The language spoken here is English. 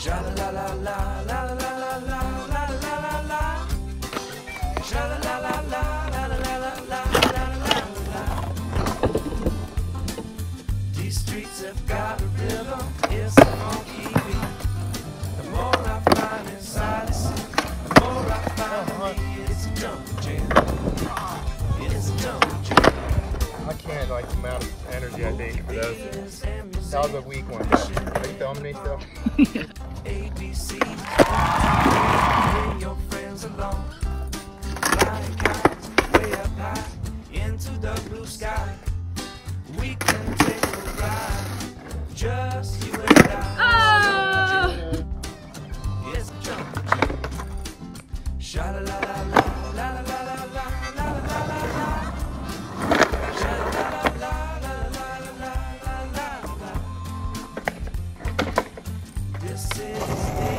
Sha la la la la la la la la la la la la. Sha la la la la la la la la la la la la. These streets have got a rhythm. It's a funky beat. The more I find inside the more I find in me. It's a jungle gym. It's a jungle gym. I can't like the amount of energy I think for those. Beers That was a weak one. Are you filming me still? ABC. Bring oh! your friends along. Flying kites way up high into the blue sky. We can take a ride. Just you and I. It's a jungle gym. Sha la la la la la la promises.